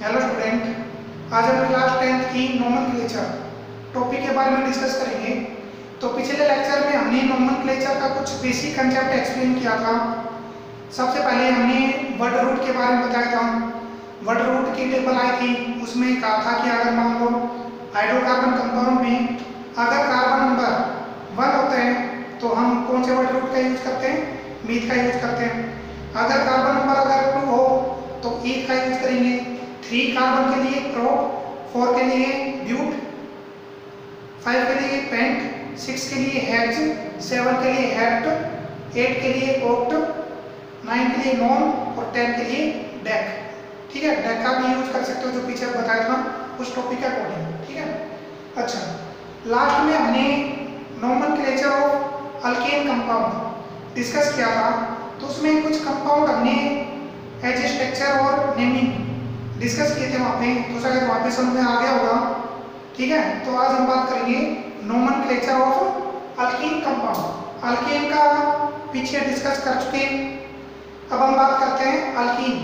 Hello student आज हम class tenth की नोमेनक्लेचर टॉपिक के बारे में डिस्कस करेंगे। तो पिछले लेक्चर में हमने नोमेनक्लेचर का कुछ बेसिक कंसेप्ट एक्सप्लेन किया था। सबसे पहले हमने वर्ड रूट के बारे में बताया था। वर्ड रूट की टेबल आई थी, उसमें कहा था कि अगर मान लो हाइड्रोकार्बन कंपाउंड में अगर कार्बन नंबर वन होते हैं तो हम कौन से वर्ड रूट का यूज़ करते हैं? मीथ का यूज़ करते हैं। अगर कार्बन नंबर अगर टू हो तो ईथ का यूज़ करेंगे। थ्री कार्बन के लिए प्रोप फोर के लिए ब्यूट फाइव के लिए पेंट सिक्स के लिए हेज सेवन के लिए हेप्ट एट के लिए ओक्ट नाइन के लिए नॉन और टेन के लिए डेक ठीक है? डेक का भी यूज़ कर सकते हो, जो पीछे बताया था उस टॉपिक के अकॉर्डिंग ठीक है? अच्छा लास्ट में हमने नॉर्मल नॉमन ऑफ़ अल्केन कंपाउंड डिस्कस किया था। तो उसमें कुछ कंपाउंड हमने एज स्ट्रक्चर और नेमिंग डिस्कस किए थे वहाँ पे तो शायद वहाँ पे समझ में आ गया होगा, ठीक है? तो आज हम बात करेंगे नोमन ऑफ़ अल्किन कंपाउंड अल्किन का पीछे डिस्कस कर चुके अब हम बात करते हैं alkene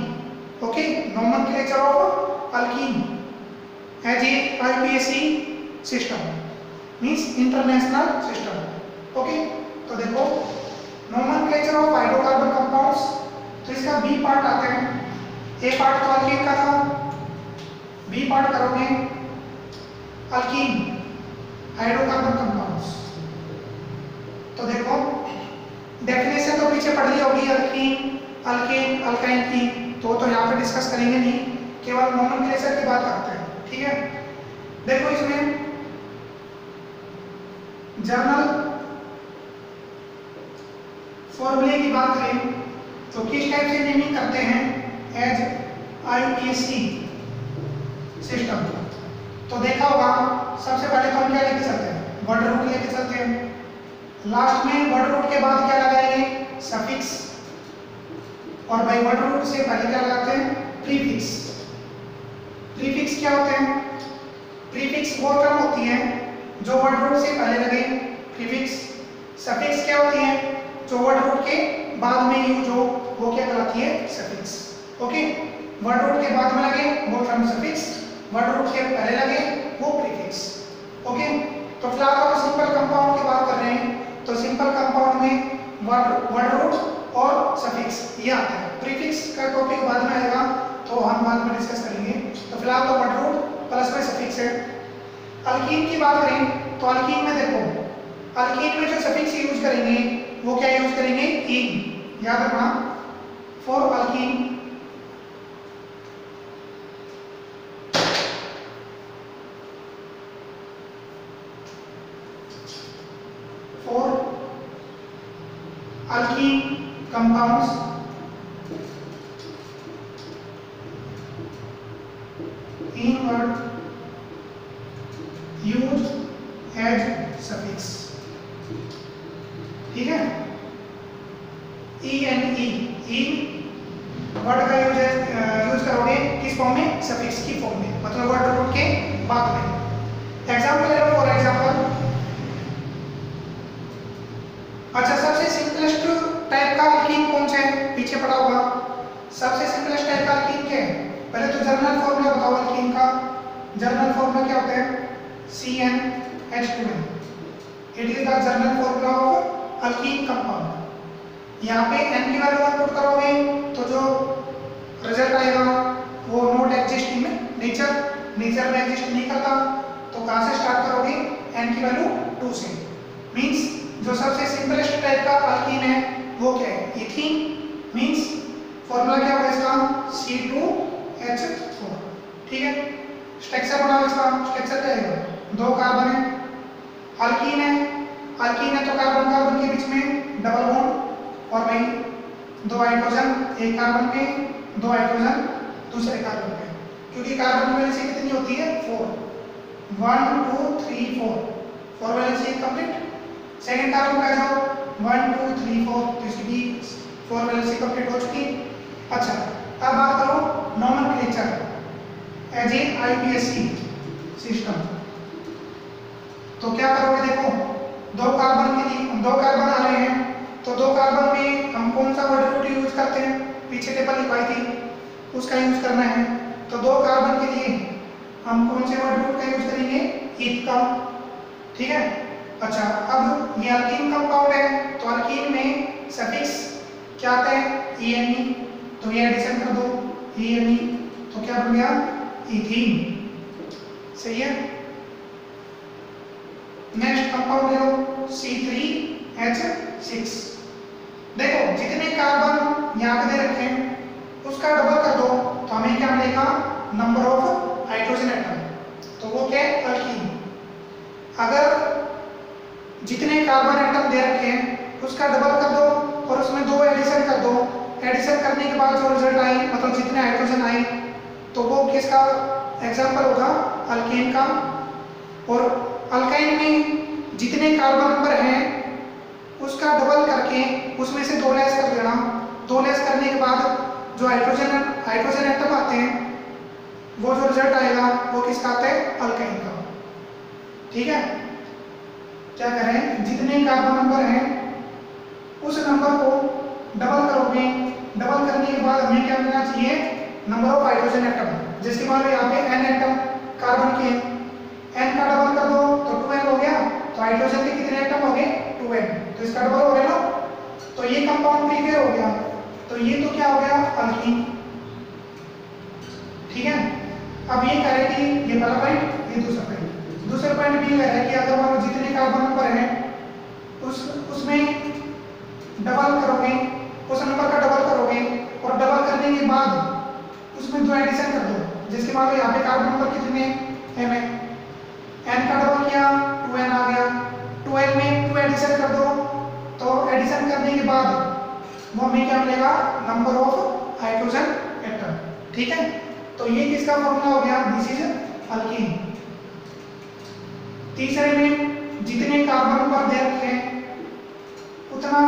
okay Noman of alkene as a IPSC system means international system okay तो देखो नोमन ऑफ़ हाइड्रोकार्बन कंपाउंड्स तो इसका बी पार्ट आते हैं। ए पार्ट तो अल्कीन का था। बी पार्ट करोगे। Alkene, hydrocarbon compounds. तो देखो डेफिनेशन तो पीछे पढ़ ली होगी, अल्कीन, अल्केन अल्काइन की। तो तो यहाँ पे डिस्कस करेंगे नहीं। केवल नोमेनक्लेचर की बात करते हैं, ठीक है? देखो इसमें जर्नल फॉर्मूले की बात करें तो किस टाइप से नेमिंग करते हैं? एज आईपीसी सिस्टम तो देखा होगा, सबसे पहले तो हम क्या लेके चलते हैं? वर्ड रूट लेके चलते हैं। लास्ट में वर्ड रूट के बाद क्या लगाएँगे? सफिक्स और भाई वर्ड रूट से पहले क्या लगाते हैं? प्रीफिक्स प्रीफिक्स क्या होते हैं? प्रीफिक्स वो टर्म होती है। जो वर्ड रूट से पहले लगे प्रीफिक्स सफिक्स क्या होती है? जो वर्ड रूट के बाद में यूज़ हो, वो क्या कहलाती है? सफिक्स ओके वर्ड रूट के बाद में लगे, वो टर्म सफिक्स वर्ड रूट के पहले लगे, वो प्रीफिक्स ओके तो फ़िलहाल हम सिंपल कंपाउंड की बात कर रहे हैं. तो सिंपल कंपाउंड में वर्ड वर्ड रूट और सफिक्स ये आता है. प्रीफिक्स का टॉपिक बाद में आएगा तो हम बाद में डिस्कस करेंगे. तो फ़िलहाल तो वर्ड रूट प्लस में सफिक्स है. अल्कीन की बात करें तो अल्कीन में देखो अल्कीन में जो सफिक्स यूज़ करेंगे, वो क्या यूज़ करेंगे? इन याद रखना. For alkene alkene compounds. In word used as suffix. ठीक है? E N E E word का यूज़ यूज़ करोगे किस फॉर्म में? सफिक्स की फॉर्म में। मतलब वर्ड रूट के बाद में। एग्जांपल ले फॉर एग्जांपल अच्छा सबसे सिंपलेस्ट टाइप का अल्कीन कौन सा है? पीछे पड़ा होगा सबसे सिंपलेस्ट टाइप का अल्कीन क्या है? पहले तो जर्नल फॉर्मूला बताओ अल्कीन का। जर्नल फॉर्मूला क्या होता है? CnH2n it is the general formula of alkene compound यहाँ पे n की वैल्यू पुट करोगे तो जो रिज़ल्ट आएगा, वो not exist in nature nature में एग्जिस्ट नहीं करता। तो कहाँ से स्टार्ट करोगे? n की वैल्यू 2 से। मींस जो सबसे सिंपलेस्ट टाइप का अल्कीन है वो क्या है इथीन मींस फॉर्मूला क्या होगा इसका C2H4 ठीक है? स्ट्रक्चर बनाओ इसका। स्ट्रक्चर क्या है? दो कार्बन है। अल्कीन है। अल्कीन है तो कार्बन कार्बन के बीच में डबल बॉन्ड और भाई दो हाइड्रोजन एक कार्बन पे दो हाइड्रोजन दूसरे कार्बन पे क्योंकि कार्बन की वैलेंसी कितनी होती है? Four one two three four four valency complete second carbon आ जाओ वन टू थ्री फोर तो इसकी भी फोर वैलेंसी कंप्लीट हो चुकी अच्छा अब बात करो nomenclature as a IPSC system तो क्या करोगे देखो, दो कार्बन के लिए, दो कार्बन आ रहे हैं तो दो कार्बन में हम कौन सा वर्ड रूट यूज़ करते हैं? पीछे टेबल लिखवाई थी, उसका यूज़ करना है। तो दो कार्बन के लिए हम कौन से वर्ड रूट का यूज़ करेंगे? ईथ का ठीक है? अच्छा अब ये अल्कीन कंपाउंड है तो अल्कीन में सफिक्स क्या आता है? ई एन ई तो ये एडिशन कर दो ई एन ई तो क्या बन गया? इथीन सही है? नेक्स्ट कंपाउंड ले लो C3H6 देखो, जितने कार्बन यहाँ पे दे रखे हैं, उसका डबल कर दो तो हमें क्या मिलेगा? नंबर ऑफ़ हाइड्रोजन एटम तो वो क्या है अल्कीन अगर जितने कार्बन एटम दे रखे हैं, उसका डबल कर दो और उसमें दो एडिशन कर दो। एडिशन करने के बाद जो रिज़ल्ट आई मतलब जितने हाइड्रोजन आए तो वो किसका एग्ज़ाम्पल होगा? अल्केन का। और अल्काइन में जितने कार्बन नंबर हैं, उसका डबल करके उसमें से दो लेस कर देना। दो लेस करने के बाद जो हाइड्रोजन हाइड्रोजन एटम आते हैं, वो जो रिज़ल्ट आएगा, वो किसका आता है? अल्काइन का। ठीक है? क्या करें? जितने कार्बन नंबर हैं, उस नंबर को डबल करोगे। डबल करने के बाद हमें क्या मिलना चाहिए? नंबर ऑफ़ हाइड्रोजन एटम जैसे मान लो यहाँ पे एन एटम कार्बन के एन का डबल कर दो तो टू हो गया। तो हाइड्रोजन के कितने एटम हो गए? टू तो इसका डबल हो गया ना? तो ये कंपाउंड प्रीपेयर हो गया। तो ये तो क्या हो गया? अल्कीन ठीक है? अब ये कह रहे कि ये पहला पॉइंट ये दूसरा पॉइंट दूसरा पॉइंट भी है कि अगर मान लो जितने कार्बन नंबर हैं, उस, उसमें डबल करोगे, उस नंबर का डबल करोगे और डबल करने के बाद उसमें दो एडिशन कर दो। जिसके लो यहाँ पे कार्बन नंबर कितने एम है एन का डबल किया टू एन आ गया। टू एन में टू एडिशन कर दो तो एडिशन करने के बाद वो हमें क्या मिलेगा? नंबर ऑफ़ हाइड्रोजन एटम ठीक है? तो ये किसका फॉर्मूला हो गया? दिस इज़ अल्कीन तीसरे में जितने कार्बन नंबर दे रखे हैं, उतना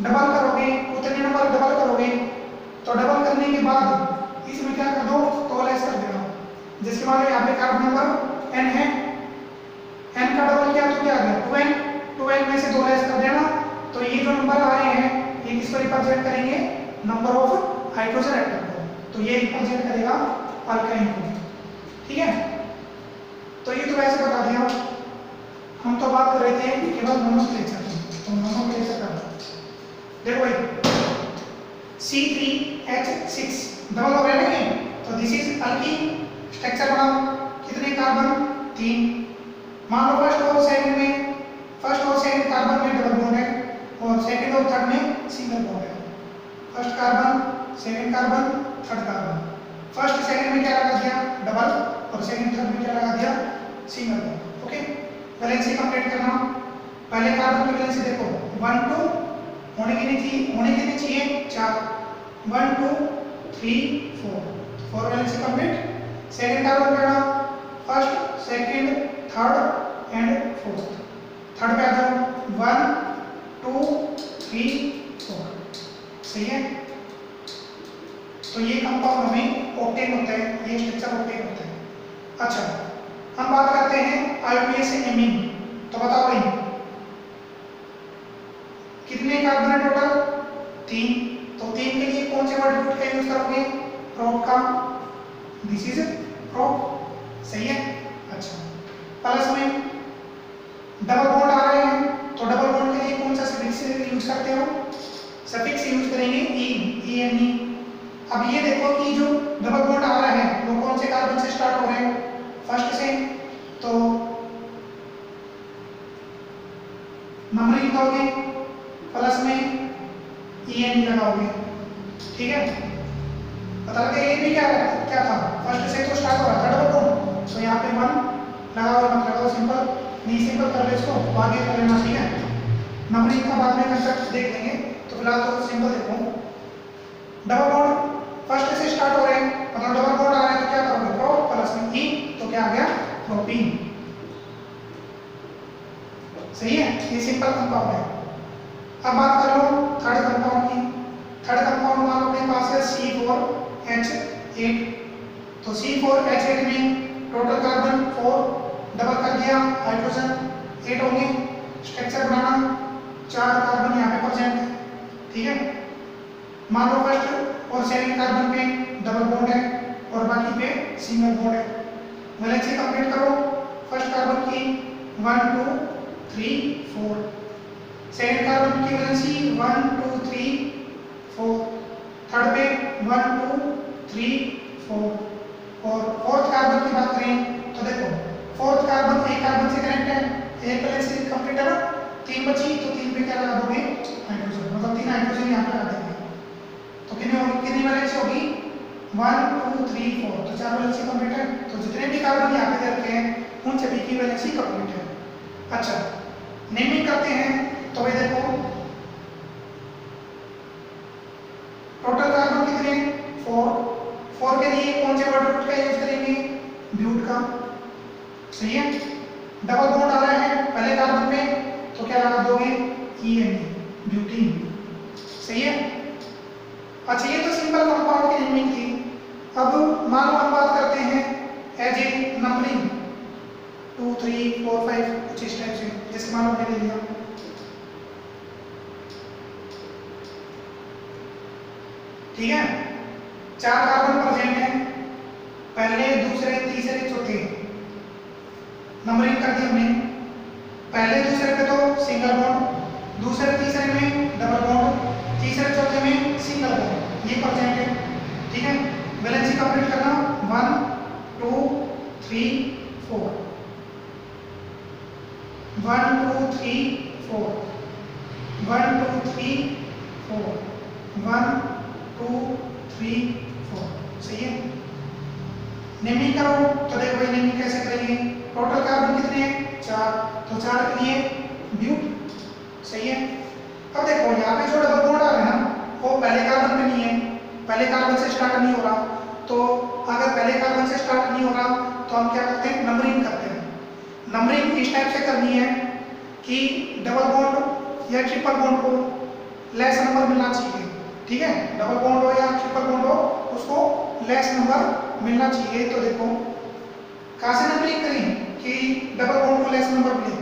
डबल करोगे, उतने नंबर डबल करोगे। तो डबल करने के बाद इसमें क्या कर दो? कोलेस कर देना। जिसके बाद यहाँ पे कार्बन नंबर एन है। एन का डबल किया तो क्या आ गया? टू एन टू एन में से दो लेस कर देना। तो ये जो नंबर आ रहे हैं, ये किसको रिप्रेजेंट करेंगे? नंबर ऑफ़ हाइड्रोजन एटम को। तो ये रिप्रेजेंट करेगा अल्काइन को। ठीक है? तो ये तो वैसे बता दिया। हम तो बात कर रहे थे कि केवल नोमेनक्लेचर की तो नोमेनक्लेचर का देखो भाई C3H6 डबल हो गया ना तो दिस इज़ अल्कीन स्ट्रक्चर बनाओ। कितने कार्बन तीन। मान लो फ़र्स्ट और सेकंड में फ़र्स्ट और सेकंड कार्बन में डबल बॉन्ड है, और सेकंड और थर्ड में सिंगल बॉन्ड है। First carbon second carbon third carbon first second में क्या लगा दिया? डबल और सेकंड थर्ड में क्या लगा दिया? Single bond okay valency complete करना। पहले कार्बन की वैलेंसी देखो। 1 2 होने के लिए चाहिए होने के लिए चाहिए चार। 1 2 3 4 four valency complete second carbon आना first second third and fourth third पे आ जाओ। 1 2 3 4 सही है? तो ये कंपाउंड हमें ऑक्टेन होता है। ये स्ट्रक्चर ऑक्टेन होता है। अच्छा। हम बात करते हैं आईपीएस एमीन तो बताओ भाई, कितने कार्बन है टोटल तीन। तो तीन के लिए कौन से वर्ड रूट का यूज़ करोगे? प्रोप का। दिस इज़ प्रोप सही है? अच्छा। प्लस में डबल बॉन्ड आ रहे हैं। तो डबल बॉन्ड के लिए कौन सा सफिक्स यूज़ करते हो? सफिक्स यूज़ करेंगे ई ई एन ई अब ये देखो कि जो डबल बॉन्ड आ रहे हैं, वो कौन से कार्बन से स्टार्ट हो रहे हैं? फ़र्स्ट से तो नंबरिंग लगाओगे प्लस में ई एन लगाओगे, ठीक है? बता लगे ये भी क्या क्या था? फ़र्स्ट से तो स्टार्ट हो रहा था डबल बॉन्ड तो यहाँ पे वन लगाओ मत लगाओ सिंपल नहीं सिंपल कर ले इसको आगे कर लेना, ठीक है? नंबरिंग का बाद में कंसेप्ट देख लेंगे। तो फ़िलहाल तो सिंपल देखो। डबल बॉन्ड फ़र्स्ट से स्टार्ट हो रहे हैं मतलब डबल बॉन्ड आ रहा है तो क्या करोगे? प्रो प्लस में ई तो क्या आ गया? प्रोपीन सही है? ये सिंपल कंपाउंड है। अब बात कर लो थर्ड कंपाउंड की। थर्ड कंपाउंड मान लो अपने पास है C4H8 तो C4H8 में टोटल कार्बन 4 डबल कर दिया हाइड्रोजन 8 होंगे। स्ट्रक्चर बनाना, चार कार्बन यहाँ पे प्रेजेंट है। ठीक है? मान लो फ़र्स्ट और सेकंड कार्बन पे डबल बॉन्ड है और बाकी पे सिंगल बॉन्ड है। वैलेंसी कंप्लीट करो। फ़र्स्ट कार्बन की one two three four second carbon की valency one two three four third पे वन टू थ्री फोर और फोर्थ कार्बन की बात करें तो देखो फोर्थ कार्बन एक कार्बन से कनेक्ट है। एक वैलेंसी कंप्लीट है ना? तीन बची तो तीन पे क्या लगा दोगे? हाइड्रोजन मतलब तीन हाइड्रोजन यहाँ पे लगा देंगे। तो कितनी होगी? कितनी वैलेंसी होगी? वन टू थ्री फोर तो चार वैलेंसी कंप्लीट है? तो जितने भी कार्बन यहाँ पे रखे हैं, उन सभी की वैलेंसी कंप्लीट है। अच्छा नेमिंग करते हैं। तो भाई देखो टोटल कार्बन कितने फोर फोर के लिए कौन से वर्ड का यूज़ करेंगे? ब्यूट का। सही है? डबल बॉन्ड आ रहा है पहले कार्बन पे तो क्या लगा दोगे? ई एन ब्यूटीन सही है? अच्छा ये तो सिंपल कंपाउंड की नेमिंग थी। अब मान लो हम बात करते हैं as a numbering. Two, three, four, five, कुछ इस टाइप से। जैसे मान लो मैंने लिया। ठीक है? चार कार्बन प्रेजेंट है। पहले, दूसरे, तीसरे, चौथे। नंबरिंग कर दी हमने। पहले, दूसरे पे तो सिंगल बॉन्ड दूसरे, तीसरे में डबल बॉन्ड तीसरे, चौथे में सिंगल बॉन्ड ये प्रेजेंट है। ठीक है? वैलेंसी कंप्लीट करना। One two three four one two three four one two three four one two three four सही है? नेमिंग करो तो देखो भाई नेमिंग कैसे करेंगे। टोटल कार्बन कितने हैं? चार। तो चार के लिए ब्यूट सही है? अब देखो, यहाँ पे जो डबल बॉन्ड आ रहा है ना, वो पहले कार्बन पे नहीं है। पहले कार्बन से स्टार्ट नहीं हो रहा। तो अगर पहले कार्बन से स्टार्ट नहीं हो रहा तो हम क्या करते हैं? नंबरिंग करते हैं। नंबरिंग इस टाइप से करनी है कि डबल बॉन्ड या ट्रिपल बॉन्ड को लेस नंबर मिलना चाहिए, ठीक है? डबल बॉन्ड हो या ट्रिपल बॉन्ड हो, उसको लेस नंबर मिलना चाहिए। तो देखो, कहाँ से नंबरिंग करें कि डबल बॉन्ड को लेस नंबर मिले?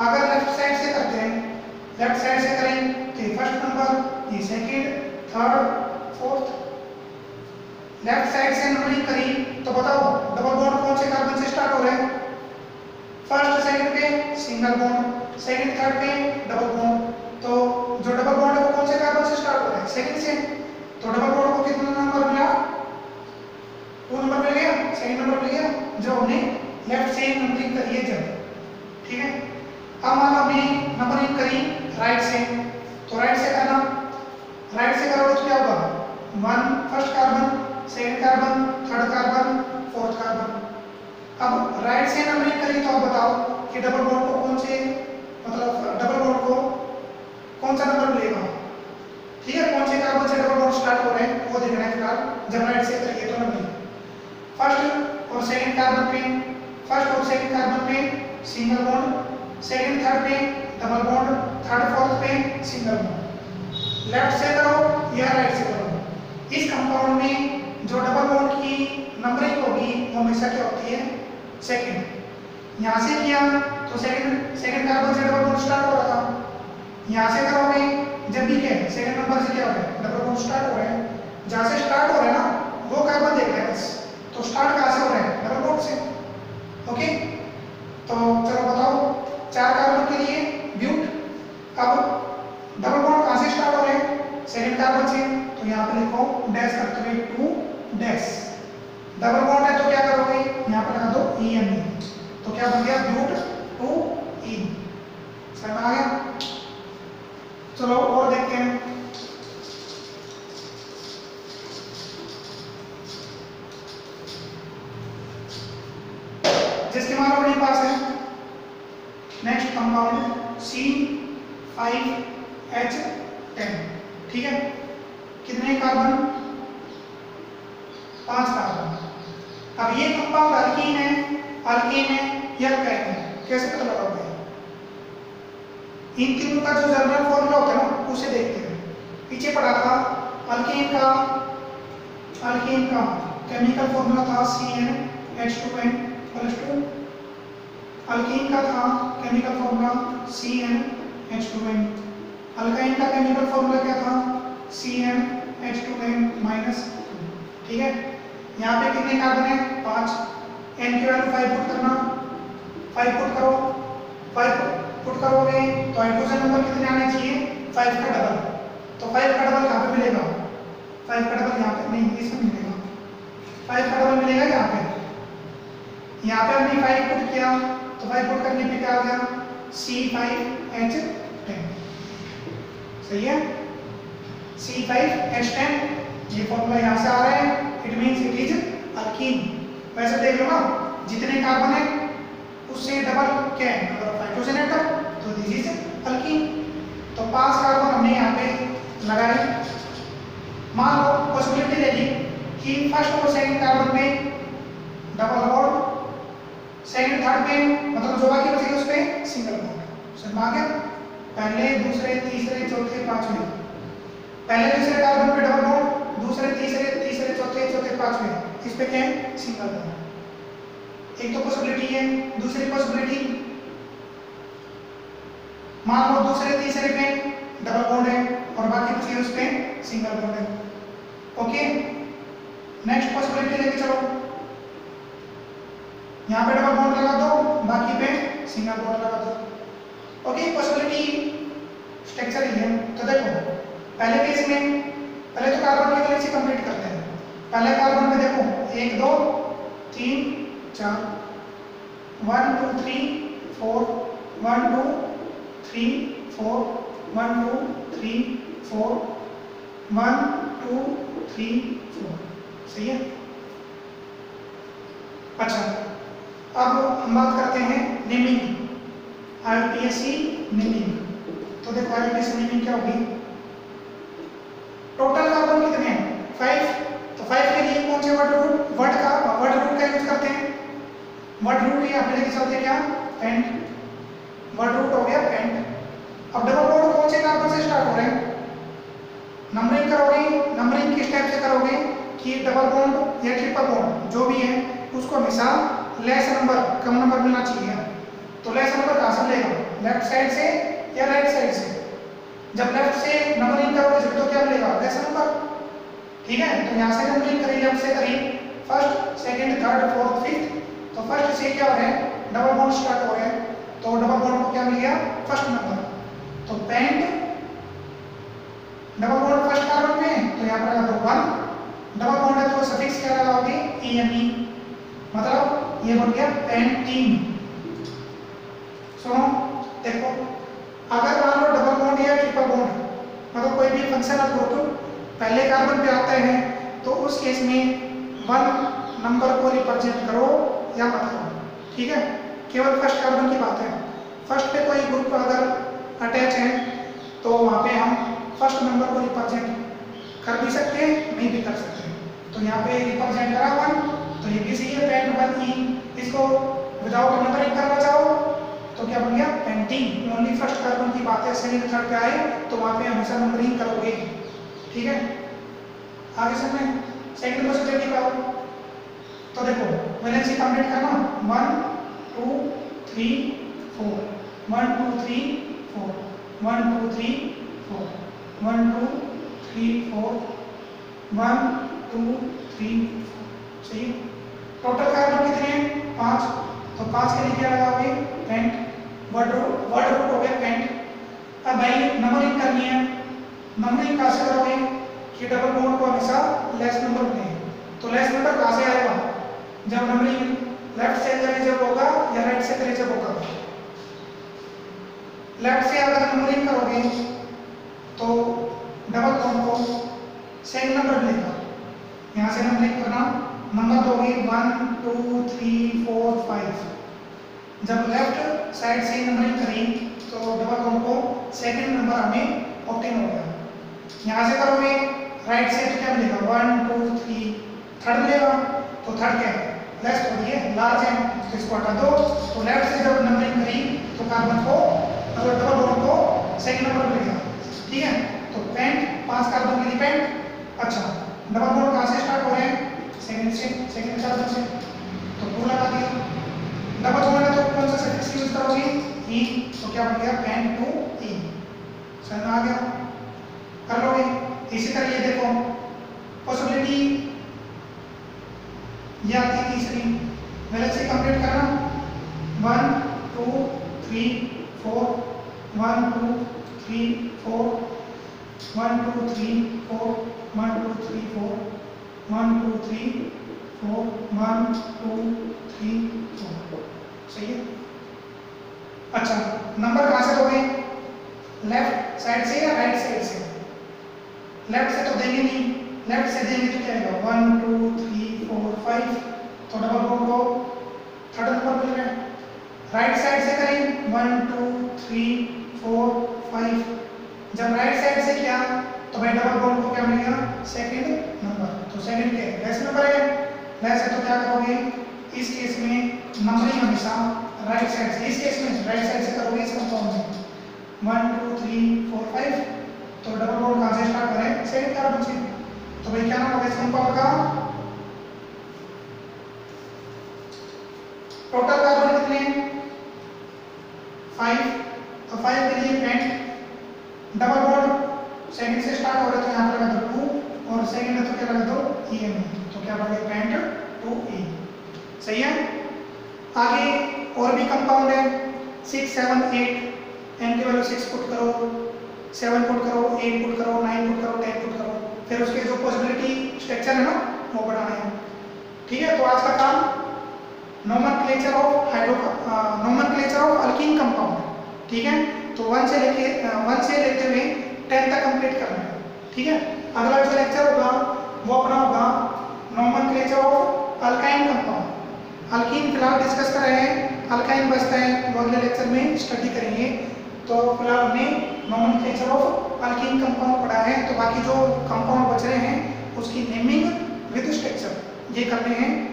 अगर लेफ़्ट साइड से करते हैं लेफ़्ट साइड से करें तो फ़र्स्ट नंबर ये second third fourth left side से नंबरिंग करी तो बताओ डबल बॉन्ड कौन से कार्बन से स्टार्ट हो रहे हैं? फ़र्स्ट सेकंड पे सिंगल बॉन्ड सेकंड थर्ड पे डबल बॉन्ड तो जो डबल बॉन्ड है वो कौन से कार्बन से स्टार्ट हो रहा है? सेकंड से। तो डबल बॉन्ड को कितना नंबर मिला? टू नंबर मिल गया? सेकंड नंबर मिल गया? जो हमने लेफ़्ट से नंबरिंग करी है जब। ठीक है? अब मान लो हमने नंबरिंग करी राइट से तो राइट से करना राइट से करोगे तो क्या होगा? One first carbon second carbon third carbon fourth carbon अब राइट से नंबरिंग करी तो आप बताओ कि डबल बॉन्ड को कौन से मतलब डबल बॉन्ड को कौन सा नंबर मिलेगा? ठीक है, कौन से कार्बन से डबल बॉन्ड स्टार्ट हो रहे हैं, वो देखना है फ़िलहाल, जब राइट से करिए तो नंबर फ़र्स्ट और सेकंड कार्बन पे फ़र्स्ट और सेकंड कार्बन पे सिंगल बॉन्ड सेकंड थर्ड पे डबल बॉन्ड थर्ड फोर्थ पे सिंगल बॉन्ड लेफ़्ट से करो या राइट से करो? इस कंपाउंड में जो डबल बॉन्ड की नंबरिंग होगी, वो हमेशा क्या होती है? सेकंड यहाँ से किया तो सेकंड सेकंड कार्बन से डबल बॉन्ड स्टार्ट हो रहा था। यहाँ से करोगे, जब भी क्या सेकंड नंबर से क्या हो रहा है? डबल बॉन्ड स्टार्ट हो रहा है। जहाँ से स्टार्ट हो रहा है ना, वो कार्बन देख रहे हैं बस। तो स्टार्ट कहाँ से हो रहा है? डबल बॉन्ड से ओके तो चलो बताओ चार कार्बन के लिए ब्यूट अब डबल बॉन्ड कहाँ से स्टार्ट हो रहे हैं सेकंड कार्बन से तो यहाँ पे लिखो डैश करते हुए टू डैश डबल बॉन्ड है तो क्या करोगे यहाँ पे लगा दो ई एन तो क्या बन गया ब्यूट टू ई समझ में आ गया चलो और देखते हैं जिसके मान अपने पास है next compound C five H ten ठीक है कितने कार्बन पाँच कार्बन अब ये कंपाउंड अल्कीन है अल्कीन है या अल्काइन है। कैसे पता लगाओगे इन तीनों का जो जनरल फॉर्मूला होता है ना, उसे देखते हैं। पीछे पढ़ा था अल्कीन का अल्कीन का केमिकल फॉर्मूला था C N H plus two alkene का था chemical formula C N H two N alkyne का केमिकल फॉर्मूला क्या था? सी एन एच माइनस ठीक है? यहाँ पे कितने कार्बन है पाँच। एन की वैल्यू फाइव पुट करना। फाइव पुट करो। फाइव पुट करोगे तो हाइड्रोजन नंबर कितने आने चाहिए? फाइव का डबल तो फाइव का डबल कहाँ पे मिलेगा। फाइव का डबल यहाँ पे नहीं इसमें मिलेगा। फाइव का डबल मिलेगा यहाँ पे। यहाँ पे हमने फाइव पुट किया। तो फाइव पुट करने पे क्या आ गया? सी फाइव एच टेन सही है? सी फाइव एच टेन ये फॉर्मूला यहाँ से आ रहा है। It means it is alkene वैसे देख लो ना, जितने कार्बन है उससे डबल क्या है? ऑफ़ हाइड्रोजन एटम तो दिस इज़ अल्कीन तो पाँच कार्बन हमने यहाँ पे लगाए मान लो पॉसिबिलिटी ली कि फ़र्स्ट और सेकंड कार्बन में डबल बॉन्ड सेकंड थर्ड पे मतलब जो बाकी बचेगी उस पे सिंगल बॉन्ड समझ आ गया? पहले, दूसरे, तीसरे, चौथे, पाँचवें। पहले दूसरे कार्बन पे डबल बॉन्ड दूसरे, तीसरे तीसरे, चौथे चौथे, पाँचवें। इस पे क्या है? सिंगल बॉन्ड एक तो पॉसिबिलिटी है, दूसरी पॉसिबिलिटी मान लो दूसरे, तीसरे पे डबल बॉन्ड है, और बाकी उस पे सिंगल बॉन्ड है। ओके नेक्स्ट पॉसिबिलिटी लेके चलो। यहाँ पे डबल बॉन्ड लगा दो, बाकी पे सिंगल बॉन्ड लगा दो। ओके पॉसिबिलिटी स्ट्रक्चर ही है। तो देखो, पहले केस में पहले तो कार्बन की वैलेंसी कंप्लीट करते हैं। पहले कार्बन में देखो, एक, दो, तीन, चार one two three four one two three four one two three four one two three four सही है? अच्छा अब हम बात करते हैं naming I P S C naming तो देखो आईपीएससी नेमिंग क्या होगी? टोटल कार्बन कितने हैं? फाइव तो फाइव के लिए कौन से वर्ड रूट वर्ड का वर्ड रूट का यूज़ करते हैं। वर्ड रूट यहाँ पे लेके चलते क्या? पेंट वर्ड रूट हो गया पेंट अब डबल बॉन्ड कौन से कार्बन से स्टार्ट हो रहे हैं? नंबरिंग करोगे नंबरिंग किस टाइप से करोगे? कि डबल बॉन्ड या ट्रिपल बॉन्ड जो भी है, उसको हमेशा लेस नंबर कम नंबर मिलना चाहिए। तो लेस नंबर कहाँ से मिलेगा? लेफ़्ट साइड से या राइट साइड से? जब लेफ़्ट से नंबरिंग करोगे जब तो क्या मिलेगा? लेस नंबर ठीक है? तो यहाँ से नंबरिंग करी लेफ़्ट से करी first second third fourth fifth तो फ़र्स्ट से क्या हो रहा है? डबल बॉन्ड स्टार्ट हो रहे हैं। तो डबल बॉन्ड को क्या मिल गया? फ़र्स्ट नंबर तो pent double bond first carbon में। तो यहाँ पर लगा दो वन डबल बॉन्ड है तो सफिक्स क्या लगाओगे? ई एन ई मतलब ये बन गया पेंटीन सुनो, देखो। अगर मान लो डबल बॉन्ड या ट्रिपल बॉन्ड मतलब कोई भी फंक्शनल ग्रुप पहले कार्बन पे आते हैं तो उस केस में वन नंबर को रिप्रेजेंट करो या मत करो, ठीक है? केवल फ़र्स्ट कार्बन की बात है। फ़र्स्ट पे कोई ग्रुप अगर अटैच है तो वहाँ पे हम फ़र्स्ट नंबर को रिप्रेजेंट कर भी सकते हैं, नहीं भी कर सकते तो यहाँ पे रिप्रेजेंट करा वन तो ये भी सही है वन ई इसको विदाउट नंबरिंग करना चाहो तो क्या बन गया? पेंटिंग ओनली फ़र्स्ट कार्बन की बात है सेकंड थर्ड पे आए तो वहाँ पे हमेशा नंबरिंग करोगे ठीक है? आगे में सेकंड पॉसिबिलिटी का तो देखो वैलेंसी कंप्लीट करना। One two three four one two three four one two three four one two three four one two three सही? टोटल कार्बन कितने हैं? पाँच। तो पाँच के लिए क्या लगाओगे पेंट रूट वर्ड रूट हो गया पेंट अब भाई नंबरिंग करनी है। नंबरिंग कहाँ से करोगे? कि डबल बॉन्ड को हमेशा लेस नंबर मिले तो लेस नंबर कहाँ से आएगा? जब नंबरिंग लेफ़्ट से करें जब होगा या राइट से करें जब होगा? लेफ़्ट से अगर नंबरिंग करोगे तो डबल बॉन्ड को सेकंड नंबर मिलेगा। यहाँ से नंबरिंग करना। नंबर दोगे one two three four five जब लेफ़्ट साइड से नंबरिंग करी तो डबल बॉन्ड को सेकंड नंबर हमें ऑप्टेन हो गया यहाँ से करोगे राइट साइड क्या मिलेगा वन टू थ्री थर्ड मिलेगा तो थर्ड क्या है? लेस तो ये लार्ज है तो इसको हटा दो। तो लेफ़्ट से जब नंबरिंग करी तो कार्बन को मतलब डबल बॉन्ड को सेकंड नंबर मिलेगा, ठीक है? तो पेंट पाँच कार्बन के लिए पेंट अच्छा। डबल बॉन्ड कहाँ से स्टार्ट हो रहे हैं? सेकंड से सेकंड कार्बन से। तो टू लगा दिया। डबल बॉन्ड है तो कौन सा सफिक्स यूज़ करोगे? ई तो क्या बन गया? पेन टू ई समझ आ गया? कर लोगे? इसी तरह ये देखो। पॉसिबिलिटी ये आती है तीसरी। गैलेक्सी कंप्लीट करना। One two three four one two three four one two three four one two three four one two three four one two three four सही है? अच्छा नंबर कहाँ से दोगे? लेफ़्ट साइड से या राइट साइड से? लेफ़्ट से तो देंगे नहीं लेफ़्ट से देंगे तो क्या आएगा one two three four five तो डबल बोर्ड को थर्ड नंबर मिल है राइट साइड से करें one two three four five जब राइट साइड से किया तो भाई डबल बोर्ड को क्या मिलेगा सेकंड नंबर तो सेकंड के लेस नंबर है लेस है तो क्या करोगे इस केस में नंबरिंग हमेशा राइट साइड से इस केस में राइट साइड से करोगे इस कंपाउंड में one two three four five तो डबल बोर्ड कहाँ से स्टार्ट करें? सेकंड कार्बन से। तो भाई क्या नाम होगा इस कंपाउंड का? टोटल कार्बन कितने फाइव तो फाइव के लिए पेंट डबल बॉन्ड सेकंड से स्टार्ट हो रहा है तो यहाँ पर लगा दो टू और सेकंड है तो क्या लगा दो? ई एम तो क्या बढ़ गया? पेंट टू ई सही है? आगे और भी कंपाउंड है। सिक्स सेवन एट एन की वैल्यू सिक्स पुट करो सेवन पुट करो एट पुट करो नाइन पुट करो टेन पुट करो। फिर उसके जो पॉसिबिलिटी स्ट्रक्चर है ना, वो बढ़ाना है। ठीक है तो आज का काम nomenclature of hydro nomenclature of alkene compound ठीक है तो वन से लेके वन से लेते हुए टेन तक कंप्लीट करना है। ठीक है, अगला जो लेक्चर होगा, वो अपना होगा nomenclature of alkyne compound alkene फ़िलहाल डिस्कस कर रहे हैं। अल्काइन बचता है। वो अगले लेक्चर में स्टडी करेंगे। तो फ़िलहाल हमने नॉमन नोमेनक्लेचर ऑफ़ अल्किन कंपाउंड पढ़ा है। तो बाकी जो कंपाउंड बच रहे हैं, उसकी नेमिंग विद स्ट्रक्चर ये करने हैं।